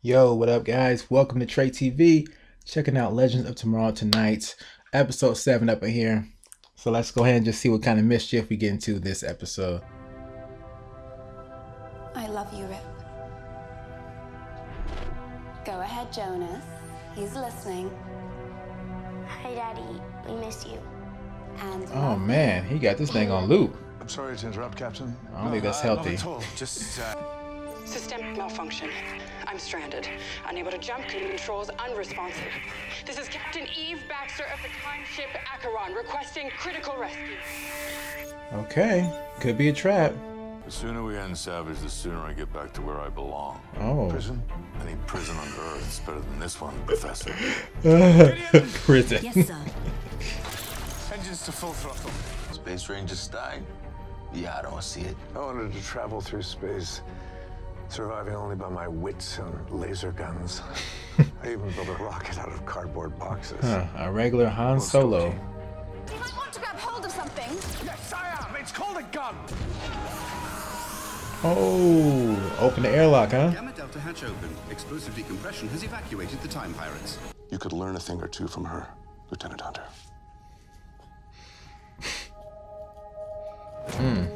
Yo, what up, guys? Welcome to Trey TV. Checking out Legends of Tomorrow tonight, episode 7 up in here. So let's go ahead and just see what kind of mischief we get into this episode. I love you, Rip. Go ahead, Jonas. He's listening. Hi, Daddy. We miss you. And Oh man, he got this thing on loop. I'm sorry to interrupt, Captain. I don't think that's uh, healthy. Not at all. Just uh, Systemic malfunction. I'm stranded. Unable to jump, controls unresponsive. This is Captain Eve Baxter of the time ship Acheron requesting critical rescue. Okay, could be a trap. The sooner we end Savage, the sooner I get back to where I belong. Oh, prison. Any prison on Earth is better than this one, Professor. prison. Yes, sir. Engines to full throttle. Space Ranger style? Yeah, I don't see it. I wanted to travel through space, surviving only by my wits and laser guns. I even built a rocket out of cardboard boxes. Huh, a regular Han Solo. You might want to grab hold of something. Yes, I am. It's called a gun. Oh, open the airlock, huh? Gamma Delta hatch open. Explosive decompression has evacuated the time pirates. You could learn a thing or two from her, Lieutenant Hunter. Hmm.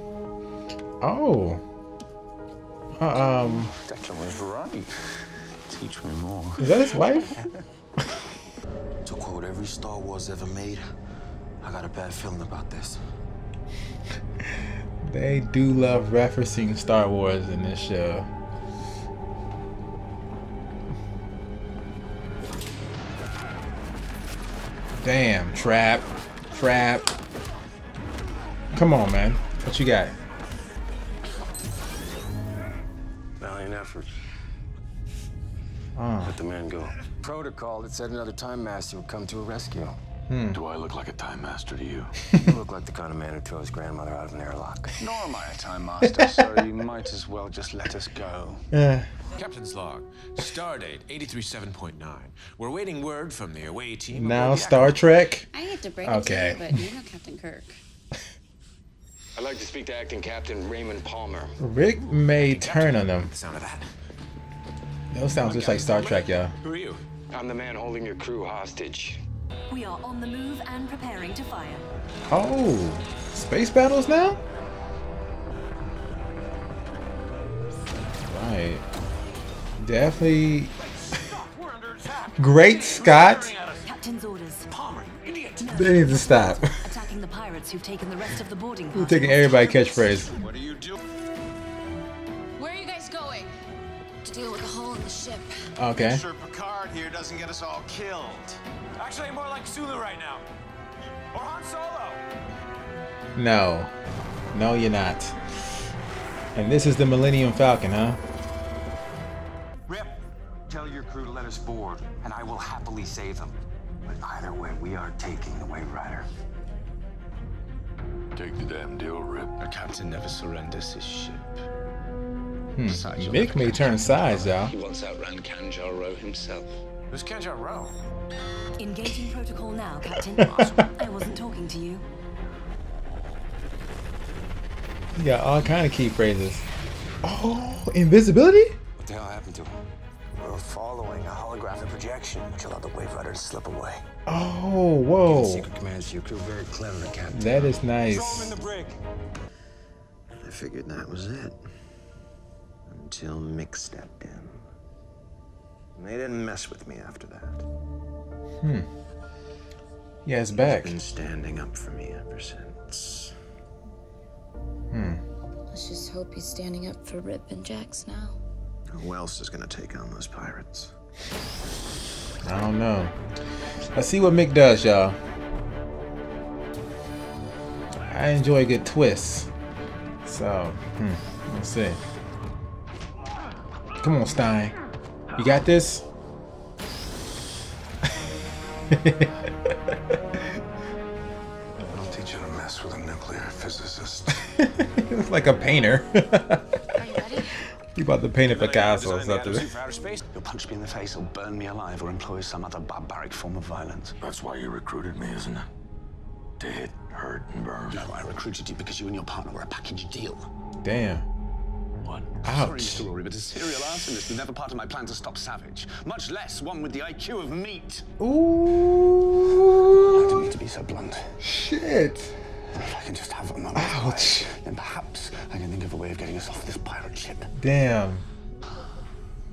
Oh. Um, Declan was right. Teach me more. is that his wife? To quote every Star Wars ever made, I got a bad feeling about this. They do love referencing Star Wars in this show. Damn, trap, trap. Come on, man. What you got? Valiant. Oh, ah. Let the man go. Protocol that said another time master would come to a rescue. Hmm. Do I look like a time master to you? You look like the kind of man who threw his grandmother out of an airlock. Nor am I a time master, so you might as well just let us go. yeah. Captain's log. Stardate 837.9. We're waiting word from the away team. Now Star Trek. I hate to break Okay. it to you, but you're no Captain Kirk. I'd like to speak to acting captain Raymond Palmer. Rick may turn on them. The sound of that. Those sounds just like Star Trek, y'all. Who are you? I'm the man holding your crew hostage. We are on the move and preparing to fire. Oh, space battles now? Right. Definitely. Great Scott. Captain's orders. Palmer, idiot. They need to stop. Attacking the pirates who've taken the rest of the boarding You're party. taking everybody catchphrase. What are you doing? Where are you guys going? To deal with the hole in the ship. Okay. Sure, Picard here doesn't get us all killed. Actually, more like Sulu right now. Or Han Solo. No. No, you're not. And this is the Millennium Falcon, huh? Rip, tell your crew to let us board, and I will happily save them. But either way, we are taking the Waverider. Take the damn deal, Rip. A captain never surrenders his ship. Hmm. Mick may turn sides, y'all. He once outran Kanjar Ro himself. Who's Kanjar Ro? Engaging protocol now, Captain. I wasn't talking to you. You got all kind of key phrases. Oh, invisibility? What the hell happened to him? We're following a holographic projection, which allowed the Waverider to slip away. Oh, whoa. Secret commands to your crew. Very clever, Captain. That is nice. brig. I figured that was it. Until Mick stepped in. And they didn't mess with me after that. Hmm. Yeah, it's back. He's Been standing up for me ever since. Hmm. Let's just hope he's standing up for Rip and Jax now. Who else is gonna take on those pirates? I don't know. Let's see what Mick does, y'all. I enjoy a good twist. So, hmm, let's see. Come on, Stein. You got this? I'll teach you to mess with a nuclear physicist. It's like a painter. Are you ready? you about to paint a Picasso or something. You'll punch me in the face or burn me alive or employ some other barbaric form of violence. That's why you recruited me, isn't it? To hit, hurt, and burn. No, I recruited you because you and your partner were a package deal. Damn. one. Sorry, Mr. Rory, but a serial arsonist was never part of my plan to stop Savage, much less one with the IQ of meat. Ooh. I didn't mean to be so blunt. Shit. If I can just have a moment Ouch. quiet, then perhaps I can think of a way of getting us off this pirate ship. Damn.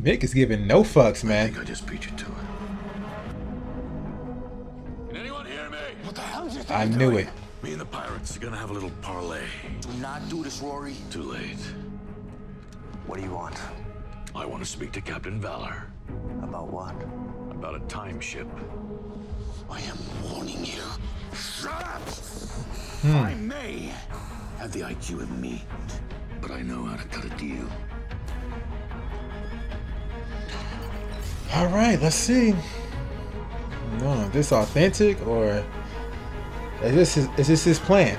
Mick is giving no fucks, man. I just beat you to it. Can anyone hear me? What the hell is this? I knew it. Me and the pirates are gonna have a little parlay. Do not do this, Rory. Too late. What do you want? I want to speak to Captain Valor About what? about a time ship. I am warning you. Shut up! Hmm. I may. Have the IQ of meat, but I know how to cut a deal. All right, let's see. No, is this authentic or is this his, is this his plan?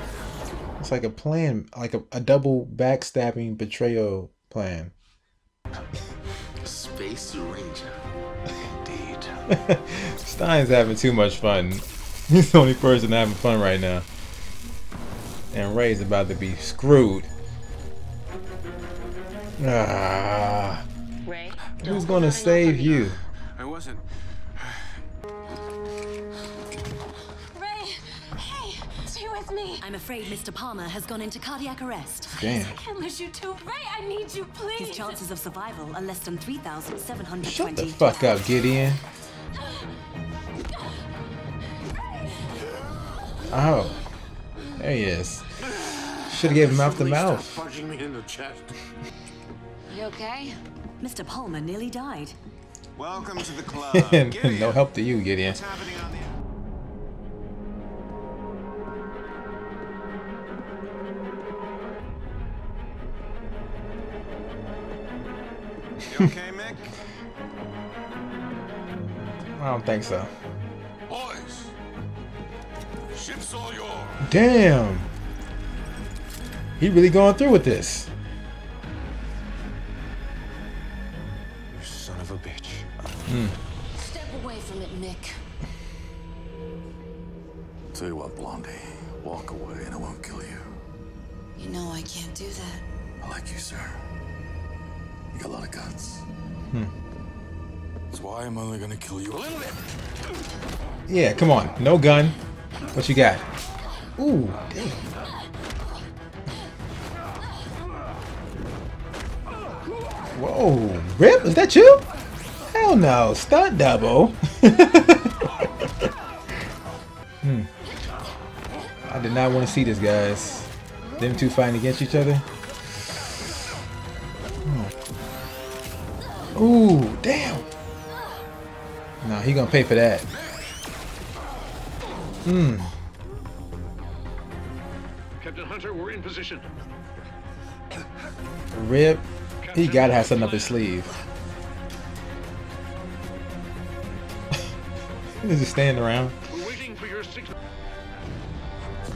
It's like a plan, like a, a double backstabbing betrayal plan. Space Ranger. Indeed. Stein's having too much fun. He's the only person having fun right now. And Ray's about to be screwed. Ah? Who's gonna save you? I wasn't. Ray, hey, stay with me. I'm afraid Mr. Palmer has gone into cardiac arrest. Damn. I can't lose you too. Ray, I need you, please. His chances of survival are less than 3,720. Shut the fuck up, Gideon. Oh, there he is. Should have gave him mouth to mouth. Punching me in the chest. You okay? Mr. Palmer nearly died. Welcome to the club. no help to you, Gideon. What's happening on the You okay, Mick? I don't think so. Boys, ship's all yours. Damn. He really going through with this. Step away from it, Mick. Tell you what, Blondie, walk away and I won't kill you. You know I can't do that. I like you, sir. You got a lot of guts. Hmm. That's why I'm only gonna kill you a little bit. Yeah, come on. No gun. What you got? Ooh, damn. Whoa, Rip, is that you? Hell no, stunt double. hmm. I did not want to see this, guys. Them two fighting against each other. Hmm. Ooh, damn. No, he gonna pay for that. Hmm. Captain Hunter, we're in position. Rip, he gotta have something up his sleeve. He's just standing around. We're waiting for your signal.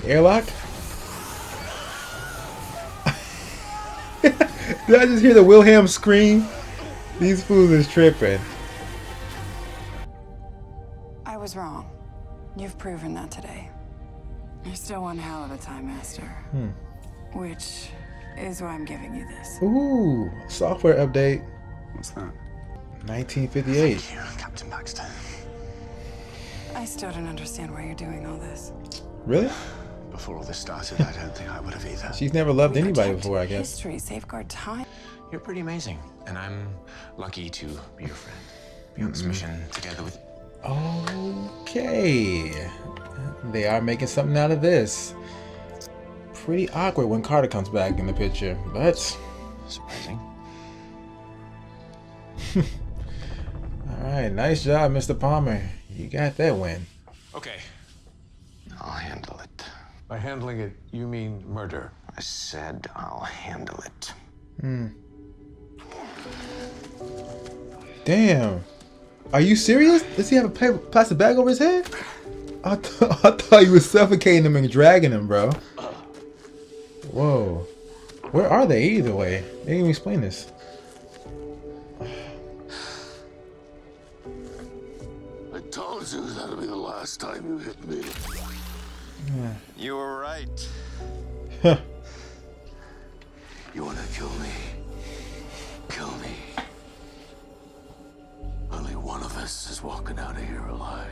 Airlock? Did I just hear the Wilhelm scream? These fools is tripping. I was wrong. You've proven that today. You're still one hell of a time master. Hmm. Which is why I'm giving you this. Ooh, software update. What's that? 1958. Here, Captain Baxter. I still don't understand why you're doing all this. Really? Before all this started, I don't think I would have either. She's never loved anybody before, I guess. History, safeguard time. You're pretty amazing, and I'm lucky to be your friend. Be on this mission together with. Okay. They are making something out of this. Pretty awkward when Carter comes back in the picture, but Surprising. alright, nice job, Mr. Palmer. You got that win. Okay. I'll handle it. By handling it, you mean murder. I said I'll handle it. Hmm. Damn. Are you serious? Does he have a plastic bag over his head? I, th- I thought you was suffocating him and dragging him, bro. Whoa. Where are they either way? They didn't even explain this. told you that'll be the last time you hit me. Yeah. You were right. you want to kill me? Kill me. Only one of us is walking out of here alive.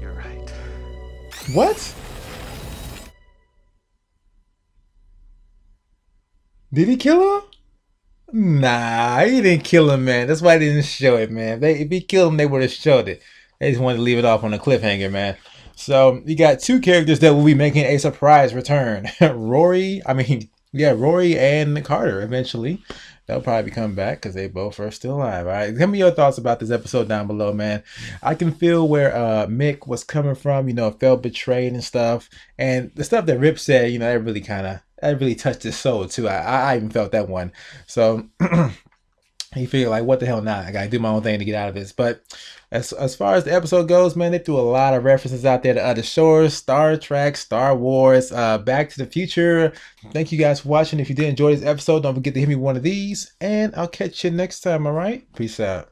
You're right. What? Did he kill her? Nah, he didn't kill him, man. That's why they didn't show it, man. They if he killed him, they would have showed it. They just wanted to leave it off on a cliffhanger, man. So you got two characters that will be making a surprise return. Rory, I mean, yeah, Rory and Carter eventually. They'll probably come back because they both are still alive. All right. Give me your thoughts about this episode down below, man. I can feel where uh Mick was coming from, you know, felt betrayed and stuff. And the stuff that Rip said, you know, that really kind of that really touched his soul too. I, I even felt that one. So he figured like, what the hell now? I gotta do my own thing to get out of this. But as as far as the episode goes, man, they threw a lot of references out there to other shores, Star Trek, Star Wars, uh, Back to the Future. Thank you guys for watching. If you did enjoy this episode, don't forget to hit me one of these, and I'll catch you next time. All right, peace out.